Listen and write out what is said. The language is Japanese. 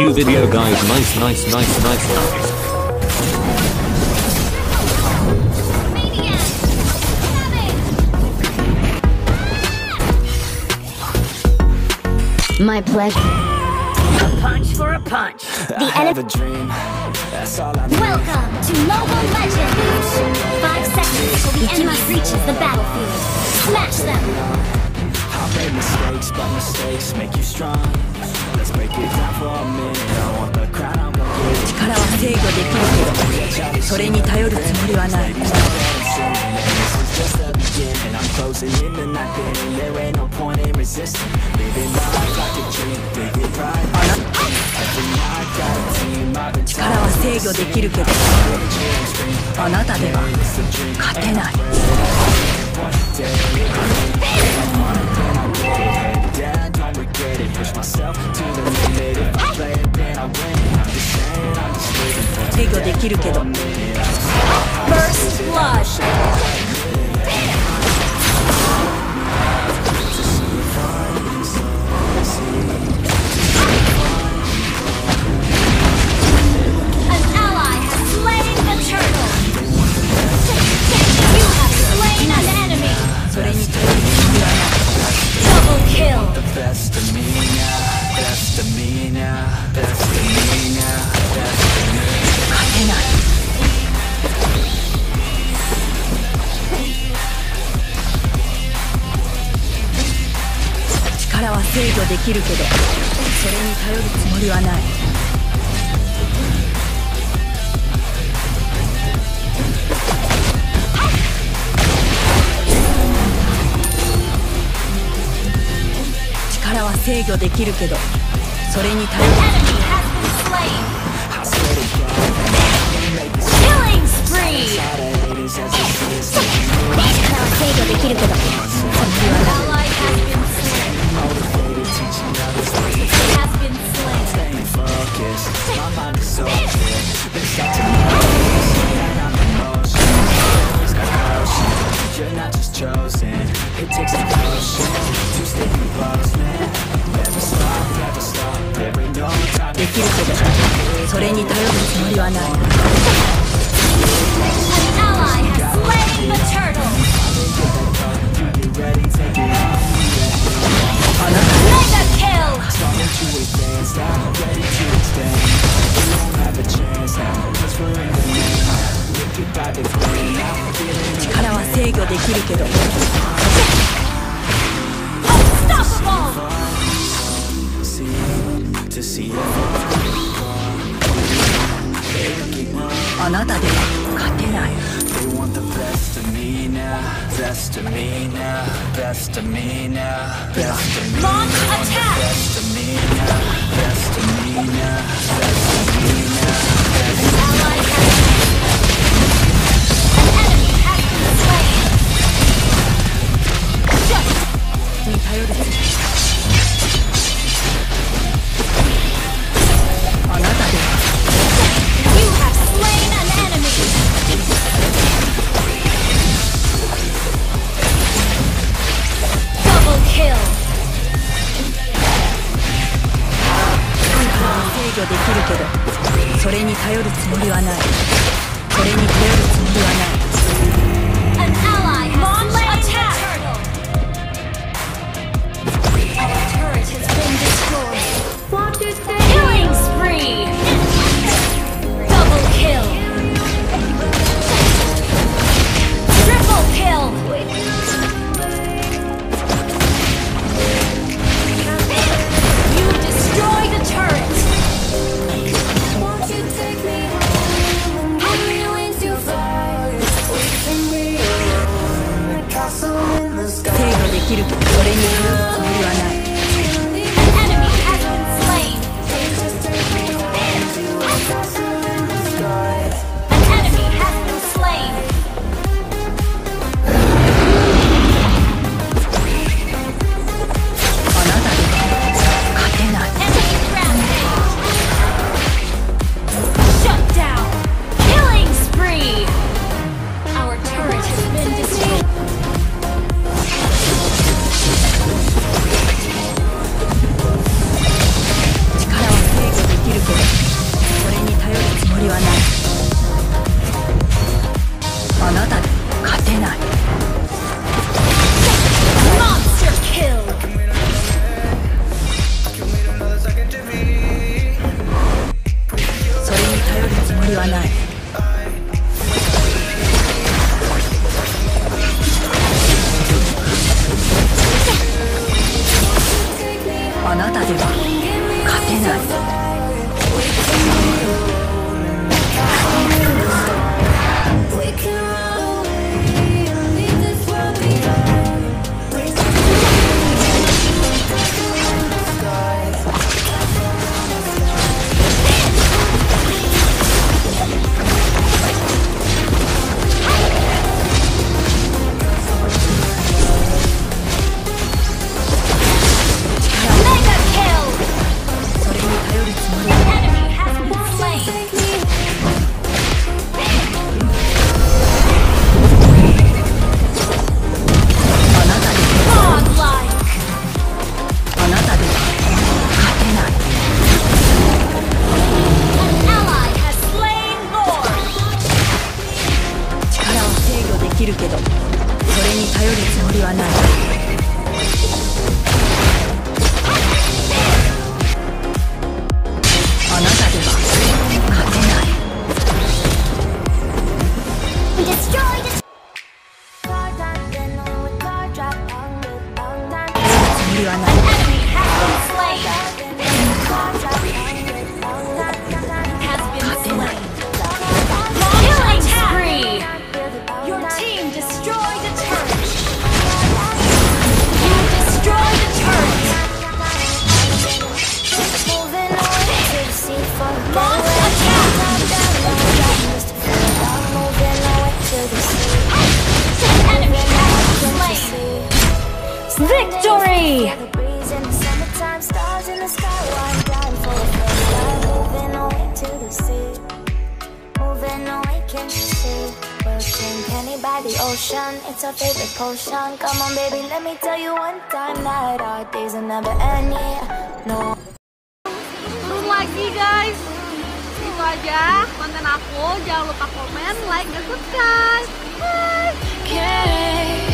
New video guys nice nice nice nice nice My pleasure. A punch for a punch. The enemy. dream. That's all I need. Welcome to Mobile Legends! Five seconds till the enemy reaches the battlefield. Smash them! I've made mistakes, but mistakes make you strong. Let's break it 力は制御できるけど、それに頼るつもりはない。力は制御できるけど、あなたでは勝てない。Push myself to the limit. 制御できるけど。First Blood! 制御できるけど、それに頼るつもりはない。力は制御できるけど、それに頼るあなたでは勝てない They want the best of me now, best of me now, best of me now, best of me, now Launch attack! best of me now, best of me now, best of me now. あなたでは制御できるけどそれに頼るつもりはないそれに頼るつもりはない overnight. きるけどそれに頼るつもりはない。victory! the ocean, it's our favorite potion Come on baby, let me tell you one time that our days never lagi guys Itu aja konten aku, jangan lupa komen, like, dan subscribe Bye! Okay.